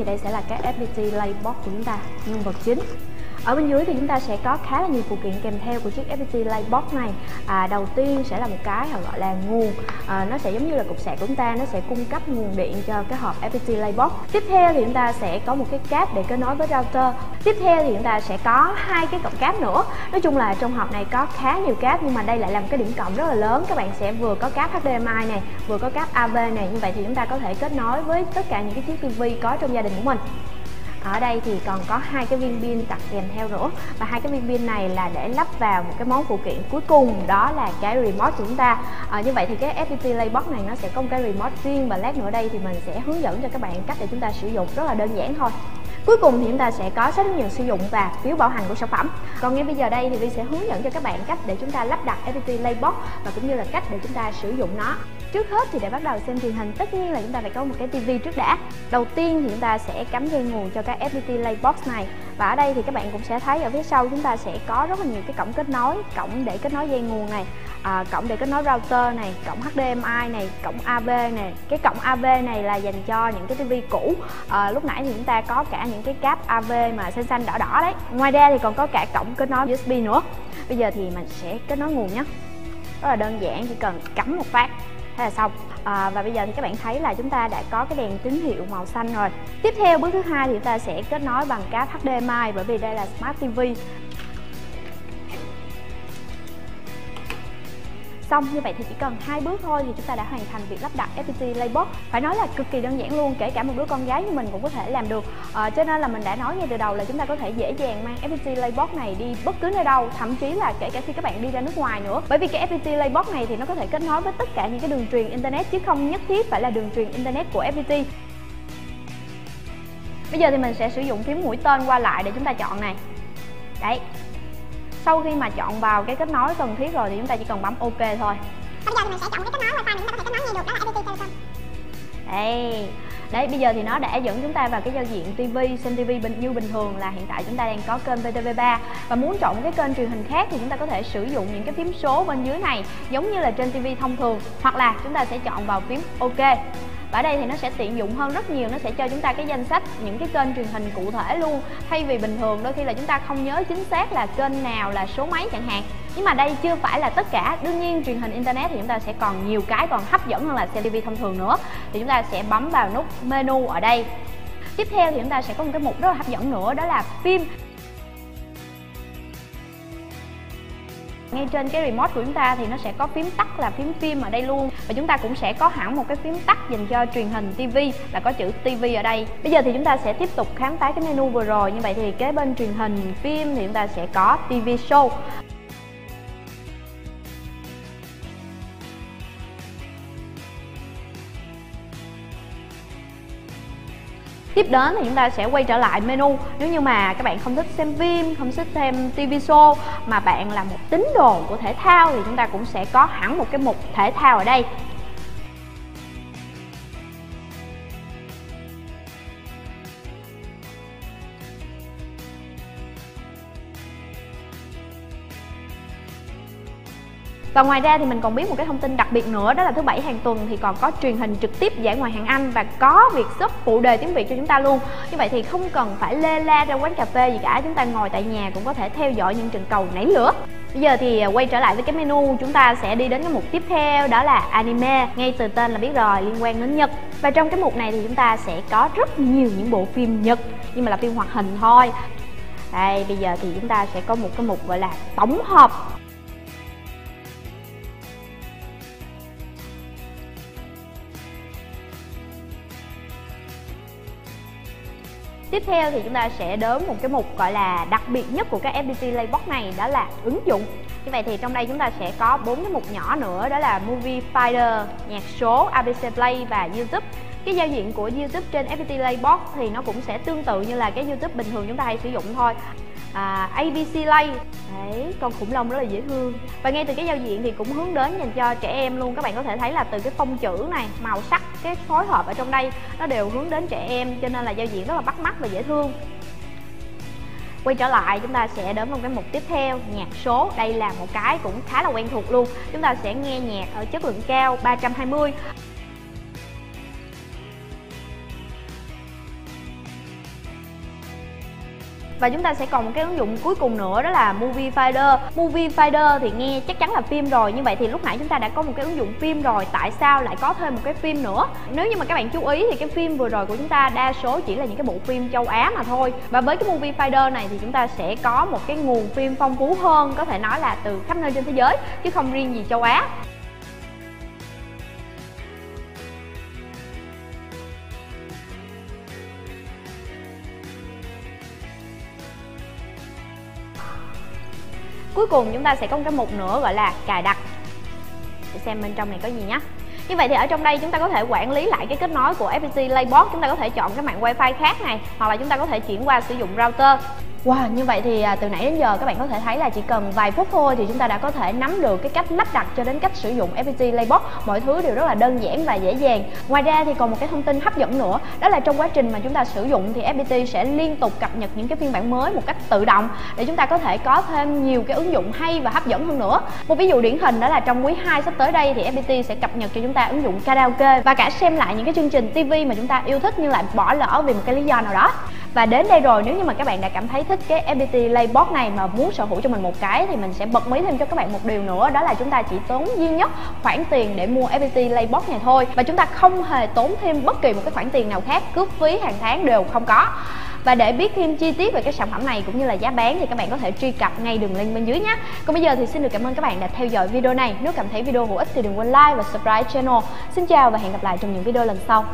thì đây sẽ là các FPT Lightbox của chúng ta. Nhân vật chính ở bên dưới thì chúng ta sẽ có khá là nhiều phụ kiện kèm theo của chiếc FPT Lightbox này. À, đầu tiên sẽ là một cái gọi là nguồn. À, nó sẽ giống như là cục sạc của chúng ta nó sẽ cung cấp nguồn điện cho cái hộp FPT Lightbox. Tiếp theo thì chúng ta sẽ có một cái cáp để kết nối với router. Tiếp theo thì chúng ta sẽ có hai cái cổng cáp nữa. Nói chung là trong hộp này có khá nhiều cáp nhưng mà đây lại là một cái điểm cộng rất là lớn. Các bạn sẽ vừa có cáp HDMI này vừa có cáp AV này. Như vậy thì chúng ta có thể kết nối với tất cả những cái chiếc TV có trong gia đình của mình ở đây thì còn có hai cái viên pin tặng kèm theo nữa. Và hai cái viên pin này là để lắp vào một cái món phụ kiện cuối cùng đó là cái remote của chúng ta. À, như vậy thì cái FPT Laybox này nó sẽ có một cái remote riêng và lát nữa đây thì mình sẽ hướng dẫn cho các bạn cách để chúng ta sử dụng. Rất là đơn giản thôi. Cuối cùng thì chúng ta sẽ có sách hướng dẫn sử dụng và phiếu bảo hành của sản phẩm. Còn ngay bây giờ đây thì Vi sẽ hướng dẫn cho các bạn cách để chúng ta lắp đặt FPT Laybox và cũng như là cách để chúng ta sử dụng nó. Trước hết thì để bắt đầu xem truyền hình, tất nhiên là chúng ta phải có một cái tivi trước đã. Đầu tiên thì chúng ta sẽ cắm dây nguồn cho cái FPT Laybox này và ở đây thì các bạn cũng sẽ thấy ở phía sau chúng ta sẽ có rất là nhiều cái cổng kết nối, cổng để kết nối dây nguồn này, à, cổng để kết nối router này, cổng HDMI này, cổng AV này. Cái cổng AV này là dành cho những cái tivi cũ. À, lúc nãy thì chúng ta có cả những cái cáp AV mà xanh xanh đỏ đỏ đấy. Ngoài ra thì còn có cả cổng kết nối USB nữa. Bây giờ thì mình sẽ kết nối nguồn nhé. Rất là đơn giản, chỉ cần cắm một phát thế là xong. À, và bây giờ thì các bạn thấy là chúng ta đã có cái đèn tín hiệu màu xanh rồi. Tiếp theo bước thứ hai thì chúng ta sẽ kết nối bằng cáp HDMI bởi vì đây là Smart TV xong như vậy thì chỉ cần hai bước thôi thì chúng ta đã hoàn thành việc lắp đặt FPT Laybox. Phải nói là cực kỳ đơn giản luôn kể cả một đứa con gái như mình cũng có thể làm được. À, cho nên là mình đã nói ngay từ đầu là chúng ta có thể dễ dàng mang FPT Laybox này đi bất cứ nơi đâu thậm chí là kể cả khi các bạn đi ra nước ngoài nữa. Bởi vì cái FPT Laybox này thì nó có thể kết nối với tất cả những cái đường truyền internet chứ không nhất thiết phải là đường truyền internet của FPT Bây giờ thì mình sẽ sử dụng phím mũi tên qua lại để chúng ta chọn này. Đấy sau khi mà chọn vào cái kết nối cần thiết rồi thì chúng ta chỉ cần bấm ok thôi. Bây giờ thì mình sẽ chọn cái kết nối wifi mà chúng ta có thể kết nối nghe được đó là FPT Telecom đây Đấy, bây giờ thì nó đã dẫn chúng ta vào cái giao diện TV, xem TV bình như bình thường là hiện tại chúng ta đang có kênh VTV3 và muốn chọn một cái kênh truyền hình khác thì chúng ta có thể sử dụng những cái phím số bên dưới này giống như là trên TV thông thường hoặc là chúng ta sẽ chọn vào phím OK và ở đây thì nó sẽ tiện dụng hơn rất nhiều, nó sẽ cho chúng ta cái danh sách những cái kênh truyền hình cụ thể luôn. Thay vì bình thường, đôi khi là chúng ta không nhớ chính xác là kênh nào, là số mấy chẳng hạn. Nhưng mà đây chưa phải là tất cả. Đương nhiên, truyền hình internet thì chúng ta sẽ còn nhiều cái còn hấp dẫn hơn là xem tv thông thường nữa. Thì chúng ta sẽ bấm vào nút menu ở đây. Tiếp theo thì chúng ta sẽ có một cái mục rất là hấp dẫn nữa, đó là phim. Ngay trên cái remote của chúng ta thì nó sẽ có phím tắt là phím phim ở đây luôn. Và chúng ta cũng sẽ có hẳn một cái phím tắt dành cho truyền hình TV là có chữ TV ở đây. Bây giờ thì chúng ta sẽ tiếp tục khám phá cái menu vừa rồi. Như vậy thì kế bên truyền hình phim thì chúng ta sẽ có TV show. Tiếp đến thì chúng ta sẽ quay trở lại menu. Nếu như mà các bạn không thích xem phim, không thích xem TV show Mà bạn là một tín đồ của thể thao Thì chúng ta cũng sẽ có hẳn một cái mục thể thao ở đây. Và ngoài ra thì mình còn biết một cái thông tin đặc biệt nữa đó là thứ bảy hàng tuần thì còn có truyền hình trực tiếp giải ngoại hàng Anh và có việc sub phụ đề tiếng Việt cho chúng ta luôn. Như vậy thì không cần phải lê la ra quán cà phê gì cả, chúng ta ngồi tại nhà cũng có thể theo dõi những trận cầu nảy lửa. Bây giờ thì à, quay trở lại với cái menu, chúng ta sẽ đi đến cái mục tiếp theo đó là anime. Ngay từ tên là biết rồi, liên quan đến Nhật. Và trong cái mục này thì chúng ta sẽ có rất nhiều những bộ phim Nhật nhưng mà là phim hoạt hình thôi. Đây, bây giờ thì chúng ta sẽ có một cái mục gọi là tổng hợp Tiếp theo thì chúng ta sẽ đến một cái mục gọi là đặc biệt nhất của các FPT Laybox này đó là ứng dụng. Như vậy thì trong đây chúng ta sẽ có bốn cái mục nhỏ nữa đó là Movie Finder, nhạc số, ABC Play và YouTube. Cái giao diện của YouTube trên FPT Laybox thì nó cũng sẽ tương tự như là cái YouTube bình thường chúng ta hay sử dụng thôi. À, ABC Lay. Đấy con khủng long rất là dễ thương. Và ngay từ cái giao diện thì cũng hướng đến dành cho trẻ em luôn. Các bạn có thể thấy là từ cái phông chữ này màu sắc cái phối hợp ở trong đây nó đều hướng đến trẻ em, cho nên là giao diện rất là bắt mắt và dễ thương. Quay trở lại, chúng ta sẽ đến một cái mục tiếp theo, nhạc số. Đây là một cái cũng khá là quen thuộc luôn. Chúng ta sẽ nghe nhạc ở chất lượng cao 320 và chúng ta sẽ còn một cái ứng dụng cuối cùng nữa, đó là Movie Finder. Movie Finder thì nghe chắc chắn là phim rồi như vậy thì lúc nãy chúng ta đã có một cái ứng dụng phim rồi, tại sao lại có thêm một cái phim nữa? Nếu như mà các bạn chú ý thì cái phim vừa rồi của chúng ta đa số chỉ là những cái bộ phim châu Á mà thôi. Và với cái Movie Finder này thì chúng ta sẽ có một cái nguồn phim phong phú hơn, có thể nói là từ khắp nơi trên thế giới, chứ không riêng gì châu Á. cuối cùng chúng ta sẽ có một cái mục nữa gọi là cài đặt. Để xem bên trong này có gì nhé như vậy thì ở trong đây chúng ta có thể quản lý lại cái kết nối của FPT Laybox chúng ta có thể chọn cái mạng wifi khác này, hoặc là chúng ta có thể chuyển qua sử dụng router. Wow, như vậy thì à, từ nãy đến giờ các bạn có thể thấy là chỉ cần vài phút thôi thì chúng ta đã có thể nắm được cái cách lắp đặt cho đến cách sử dụng FPT Laybox. Mọi thứ đều rất là đơn giản và dễ dàng. Ngoài ra thì còn một cái thông tin hấp dẫn nữa Đó là trong quá trình mà chúng ta sử dụng thì FPT sẽ liên tục cập nhật những cái phiên bản mới một cách tự động Để chúng ta có thể có thêm nhiều cái ứng dụng hay và hấp dẫn hơn nữa. Một ví dụ điển hình đó là trong quý 2 sắp tới đây thì FPT sẽ cập nhật cho chúng ta ứng dụng karaoke Và cả xem lại những cái chương trình TV mà chúng ta yêu thích nhưng lại bỏ lỡ vì một cái lý do nào đó và đến đây rồi, nếu như mà các bạn đã cảm thấy thích cái FPT Laybox này mà muốn sở hữu cho mình một cái thì mình sẽ bật mí thêm cho các bạn một điều nữa, đó là chúng ta chỉ tốn duy nhất khoản tiền để mua FPT Laybox này thôi. Và chúng ta không hề tốn thêm bất kỳ một cái khoản tiền nào khác, cước phí hàng tháng đều không có. Và để biết thêm chi tiết về cái sản phẩm này cũng như là giá bán thì các bạn có thể truy cập ngay đường link bên dưới nhé. Còn bây giờ thì xin được cảm ơn các bạn đã theo dõi video này. Nếu cảm thấy video hữu ích thì đừng quên like và subscribe channel. Xin chào và hẹn gặp lại trong những video lần sau.